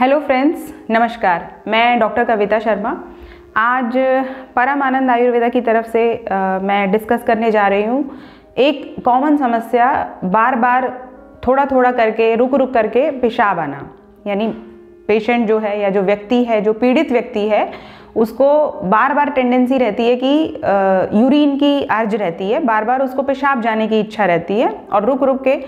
Hello friends नमस्कार मैं doctor Kavita Sharma आज परमानंद आयुर्वेदा की तरफ़ से आ, मैं डिस्कस करने जा रही हूँ। एक कॉमन समस्या बार बार थोड़ा थोड़ा करके रुक रुक करके पेशाब आना। यानी पेशेंट जो है या जो व्यक्ति है जो पीड़ित व्यक्ति है उसको बार बार टेंडेंसी रहती है कि यूरिन की अर्ज़ रहती है। बार बार उसको पेशाब जाने की इच्छा रहती है और रुक रुक के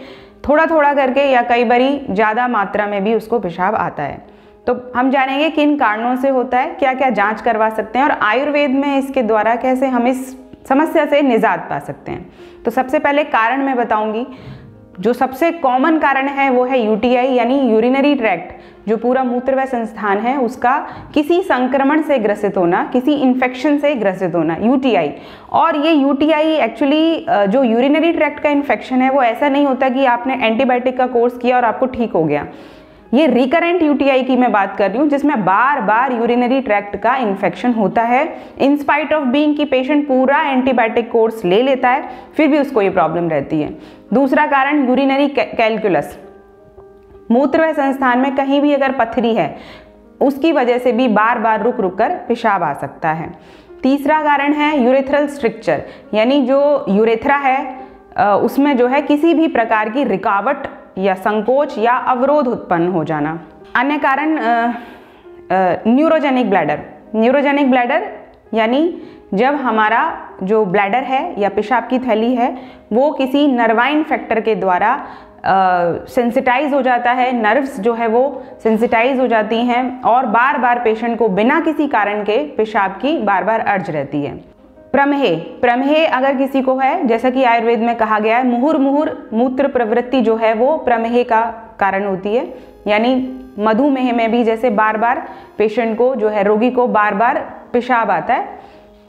थोड़ा थोड़ा करके या कई बारी ज़्यादा मात्रा में भी उसको पेशाब आता है। तो हम जानेंगे किन कारणों से होता है क्या क्या जाँच करवा सकते हैं और आयुर्वेद में इसके द्वारा कैसे हम इस समस्या से निजात पा सकते हैं। तो सबसे पहले कारण मैं बताऊँगी। जो सबसे कॉमन कारण है वो है यूटीआई यानी यूरिनरी ट्रैक्ट जो पूरा मूत्र व संस्थान है, उसका किसी संक्रमण से ग्रसित होना, किसी इन्फेक्शन से ग्रसित होना यूटीआई और ये यूटीआई एक्चुअली जो यूरिनरी ट्रैक्ट का इन्फेक्शन है, वो ऐसा नहीं होता कि आपने एंटीबायोटिक का कोर्स किया और आपको ठीक हो गया। ये रिकरेंट यूटीआई की मैं बात कर रही हूँ, जिसमें बार बार यूरिनरी ट्रैक्ट का इन्फेक्शन होता है इंस्पाइट ऑफ़ बीइंग कि पेशेंट पूरा एंटीबायोटिक कोर्स ले लेता है, फिर भी उसको ये प्रॉब्लम रहती है। दूसरा कारण यूरिनरी कैलकुलस मूत्र व संस्थान में कहीं भी अगर पथरी है, उसकी वजह से भी बार बार रुक रुक कर पेशाब आ सकता है। तीसरा कारण है यूरेथ्रल स्ट्रिक्चर यानी जो यूरेथ्रा है उसमें जो है किसी भी प्रकार की रिकावट या संकोच या अवरोध उत्पन्न हो जाना। अन्य कारण न्यूरोजेनिक ब्लैडर न्यूरोजेनिक ब्लैडर यानी जब हमारा जो ब्लैडर है या पेशाब की थैली है, वो किसी नर्वाइन फैक्टर के द्वारा सेंसिटाइज uh, हो जाता है नर्व्स जो है वो सेंसिटाइज हो जाती हैं और बार बार पेशेंट को बिना किसी कारण के पेशाब की बार बार अर्ज़ रहती है। प्रमेह प्रमेह अगर किसी को है जैसा कि आयुर्वेद में कहा गया है मुहुर मुहुर मूत्र प्रवृत्ति जो है वो प्रमेह का कारण होती है। यानी मधुमेह में भी जैसे बार बार पेशेंट को जो है रोगी को बार बार पेशाब आता है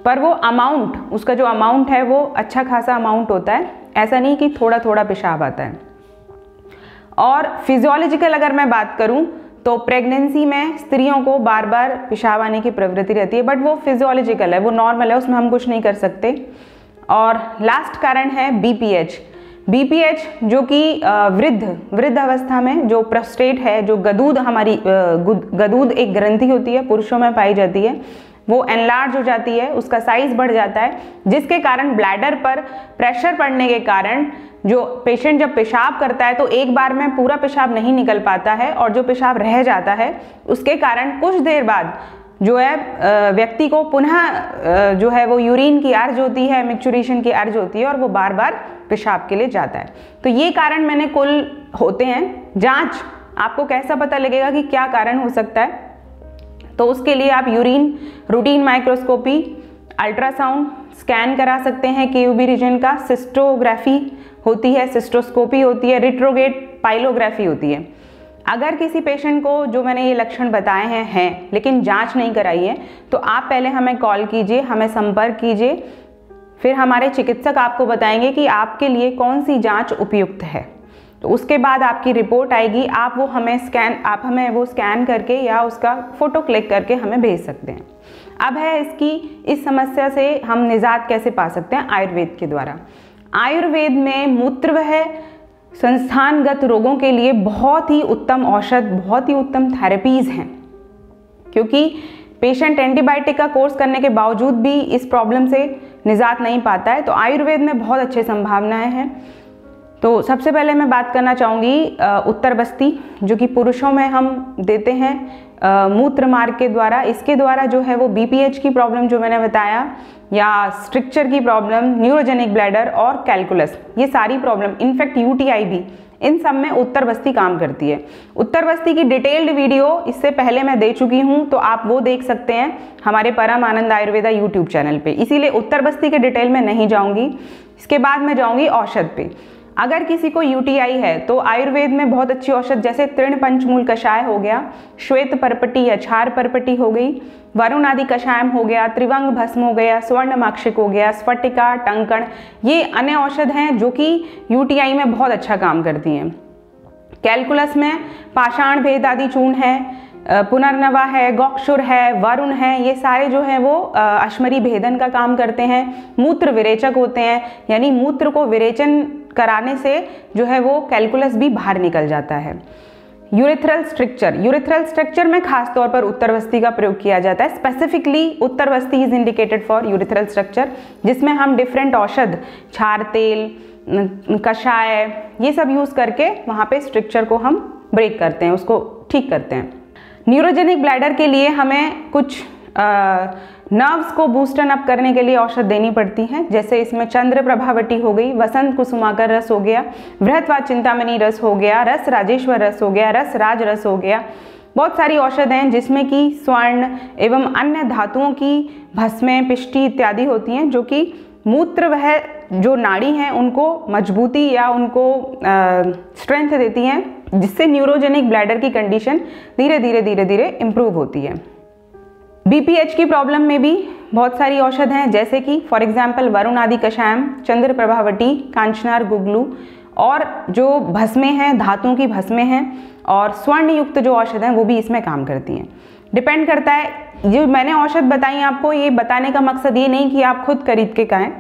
पर वो अमाउंट उसका जो अमाउंट है वो अच्छा खासा अमाउंट होता है। ऐसा नहीं कि थोड़ा थोड़ा पेशाब आता है। और फिजियोलॉजिकल अगर मैं बात करूँ तो प्रेगनेंसी में स्त्रियों को बार बार पेशाब आने की प्रवृत्ति रहती है बट वो फिजियोलॉजिकल है, वो नॉर्मल है, उसमें हम कुछ नहीं कर सकते। और लास्ट कारण है बीपीएच बीपीएच जो कि वृद्ध वृद्ध अवस्था में जो प्रस्टेट है, जो गदूद हमारी गदूद एक ग्रंथि होती है, पुरुषों में पाई जाती है वो एनलार्ज हो जाती है, उसका साइज़ बढ़ जाता है, जिसके कारण ब्लैडर पर प्रेशर पड़ने के कारण जो पेशेंट जब पेशाब करता है तो एक बार में पूरा पेशाब नहीं निकल पाता है और जो पेशाब रह जाता है, उसके कारण कुछ देर बाद जो है व्यक्ति को पुनः जो है वो यूरिन की अर्ज़ होती है मिक्चुरेशन की अर्ज़ होती है और वो बार बार पेशाब के लिए जाता है। तो ये कारण मैंने कुल होते हैं जाँच। आपको कैसा पता लगेगा कि क्या कारण हो सकता है? तो उसके लिए आप urine routine microscopy ultrasound scan करा सकते हैं के रीजन का। सिस्टोग्राफी होती है सिस्टोस्कोपी होती है रिट्रोगेट पाइलोग्राफी होती है। अगर किसी पेशेंट को जो मैंने ये लक्षण बताए हैं हैं, लेकिन जाँच नहीं कराई है तो आप पहले हमें कॉल कीजिए, हमें संपर्क कीजिए, फिर हमारे चिकित्सक आपको बताएँगे कि आपके लिए कौन सी जाँच उपयुक्त है। तो उसके बाद आपकी रिपोर्ट आएगी। आप वो हमें स्कैन आप हमें वो स्कैन करके या उसका फ़ोटो क्लिक करके हमें भेज सकते हैं। अब है इसकी, इस समस्या से हम निजात कैसे पा सकते हैं आयुर्वेद के द्वारा? आयुर्वेद में मूत्र वह संस्थानगत रोगों के लिए बहुत ही उत्तम औषध, बहुत ही उत्तम थेरेपीज़ हैं। क्योंकि पेशेंट एंटीबायोटिक का कोर्स करने के बावजूद भी इस प्रॉब्लम से निजात नहीं पाता है। तो आयुर्वेद में बहुत अच्छे संभावनाएँ हैं। तो सबसे पहले मैं बात करना चाहूँगी उत्तर बस्ती, जो कि पुरुषों में हम देते हैं मूत्र मार्ग के द्वारा। इसके द्वारा जो है वो बीपीएच की प्रॉब्लम जो मैंने बताया, या स्ट्रक्चर की प्रॉब्लम न्यूरोजेनिक ब्लैडर और कैलकुलस ये सारी प्रॉब्लम इनफैक्ट यूटीआई भी, इन सब में उत्तर बस्ती काम करती है। उत्तर बस्ती की डिटेल्ड वीडियो इससे पहले मैं दे चुकी हूँ तो आप वो देख सकते हैं हमारे परम आनंद आयुर्वेदा यूट्यूब चैनल पे। इसीलिए उत्तर बस्ती के डिटेल में नहीं जाऊँगी, इसके बाद मैं जाऊँगी औषध पे। अगर किसी को यूटीआई है तो आयुर्वेद में बहुत अच्छी औषध, जैसे तृण पंचमूल कषाय हो गया, श्वेत परपटी या छार परपटी हो गई, वरुण आदि कषायम हो गया, त्रिवंग भस्म हो गया स्वर्ण माक्षिक हो गया, स्फटिका, टंकण, ये अन्य औषध हैं जो कि यूटीआई में बहुत अच्छा काम करती हैं। कैलकुलस में पाषाण भेद आदि चूर्ण है पुनर्नवा है, गौक्षुर है, वरुण है, ये सारे जो हैं वो अश्मरी भेदन का काम करते हैं। मूत्र विरेचक होते हैं, यानी मूत्र को विरेचन कराने से जो है वो कैलकुलस भी बाहर निकल जाता है। यूरिथ्रल स्ट्रक्चर यूरिथ्रल स्ट्रक्चर में खास तौर पर उत्तर बस्ती का प्रयोग किया जाता है। स्पेसिफिकली उत्तर बस्ती is indicated for urethral structure जिसमें हम डिफरेंट औषध छार तेल कषाय, ये सब यूज़ करके वहाँ पे स्ट्रक्चर को हम ब्रेक करते हैं, उसको ठीक करते हैं। न्यूरोजेनिक ब्लैडर के लिए हमें कुछ नर्व्स को बूस्टन अप करने के लिए औषध देनी पड़ती हैं, जैसे इसमें चंद्र प्रभावटी हो गई, वसंत कुसुमाकर रस हो गया वृहत्वा चिंतामणि रस हो गया, रस राजेश्वर रस हो गया, रस राज रस हो गया। बहुत सारी औषध हैं जिसमें कि स्वर्ण एवं अन्य धातुओं की भस्में, पिष्टी इत्यादि होती हैं, जो कि मूत्र वह जो नाड़ी हैं, उनको मजबूती या उनको स्ट्रेंथ देती हैं, जिससे न्यूरोजेनिक ब्लैडर की कंडीशन धीरे धीरे धीरे धीरे इम्प्रूव होती है। बीपीएच की प्रॉब्लम में भी बहुत सारी औषध हैं, जैसे कि फॉर एग्ज़ाम्पल वरुण आदि कषायम चंद्र प्रभावटी कांचनार गुगलू, और जो भस्में हैं, धातुओं की भस्में हैं, और स्वर्ण युक्त जो औषध हैं, वो भी इसमें काम करती हैं। डिपेंड करता है जो मैंने औषध बताई आपको, ये बताने का मकसद ये नहीं कि आप खुद खरीद के खाएँ।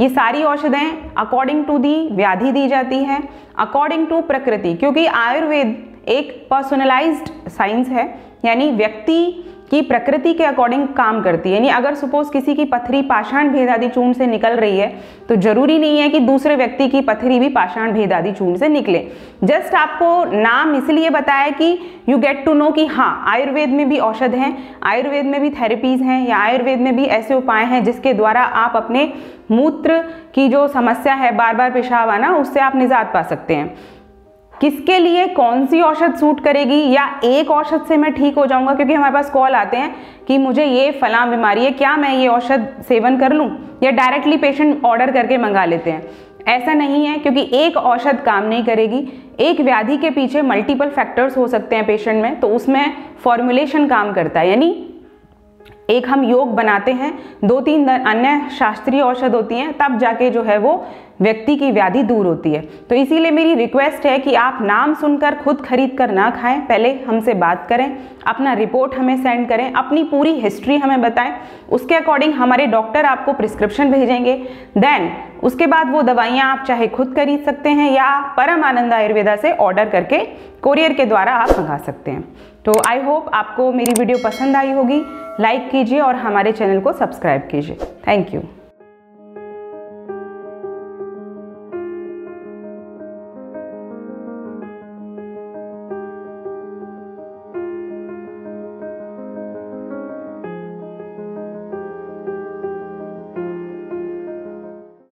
ये सारी औषधें अकॉर्डिंग टू दी व्याधि दी जाती है अकॉर्डिंग टू प्रकृति, क्योंकि आयुर्वेद एक पर्सनलाइज्ड साइंस है, यानी व्यक्ति की प्रकृति के अकॉर्डिंग काम करती है। यानी अगर सपोज़ किसी की पथरी पाषाण भेद आदि चूर्ण से निकल रही है तो ज़रूरी नहीं है कि दूसरे व्यक्ति की पथरी भी पाषाण भेद आदि चूर्ण से निकले। जस्ट आपको नाम इसलिए बताया कि यू गेट टू नो कि हाँ आयुर्वेद में भी औषध हैं, आयुर्वेद में भी थेरेपीज हैं, या आयुर्वेद में भी ऐसे उपाय हैं जिसके द्वारा आप अपने मूत्र की जो समस्या है बार बार पेशाब आना, उससे आप निजात पा सकते हैं। किसके लिए कौन सी औषध सूट करेगी? या एक औषध से मैं ठीक हो जाऊँगा? क्योंकि हमारे पास कॉल आते हैं कि मुझे ये फलां बीमारी है, क्या मैं ये औषध सेवन कर लूँ? या डायरेक्टली पेशेंट ऑर्डर करके मंगा लेते हैं। ऐसा नहीं है, क्योंकि एक औषध काम नहीं करेगी। एक व्याधि के पीछे मल्टीपल फैक्टर्स हो सकते हैं पेशेंट में तो उसमें फॉर्मुलेशन काम करता है। यानी एक हम योग बनाते हैं, दो तीन अन्य शास्त्रीय औषध होती हैं, तब जाके जो है वो व्यक्ति की व्याधि दूर होती है। तो इसीलिए मेरी रिक्वेस्ट है कि आप नाम सुनकर खुद खरीद कर ना खाएँ, पहले हमसे बात करें, अपना रिपोर्ट हमें सेंड करें, अपनी पूरी हिस्ट्री हमें बताएँ, उसके अकॉर्डिंग हमारे डॉक्टर आपको प्रिस्क्रिप्शन भेजेंगे देन उसके बाद वो दवाइयाँ आप चाहे खुद खरीद सकते हैं या परम आनंद आयुर्वेदा से ऑर्डर करके कोरियर के द्वारा आप मंगा सकते हैं। तो आई होप आपको मेरी वीडियो पसंद आई होगी। लाइक कीजिए और हमारे चैनल को सब्सक्राइब कीजिए। Thank you